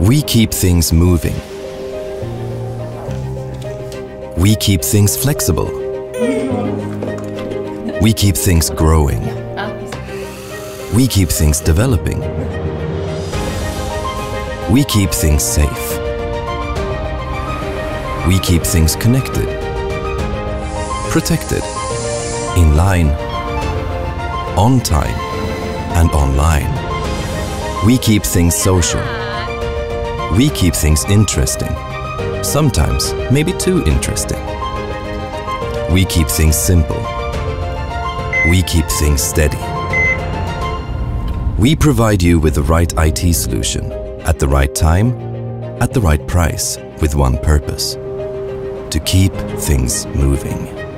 We keep things moving. We keep things flexible. We keep things growing. We keep things developing. We keep things safe. We keep things connected, protected, in line, on time, and online. We keep things social. We keep things interesting. Sometimes, maybe too interesting. We keep things simple. We keep things steady. We provide you with the right IT solution at the right time, at the right price, with one purpose to keep things moving.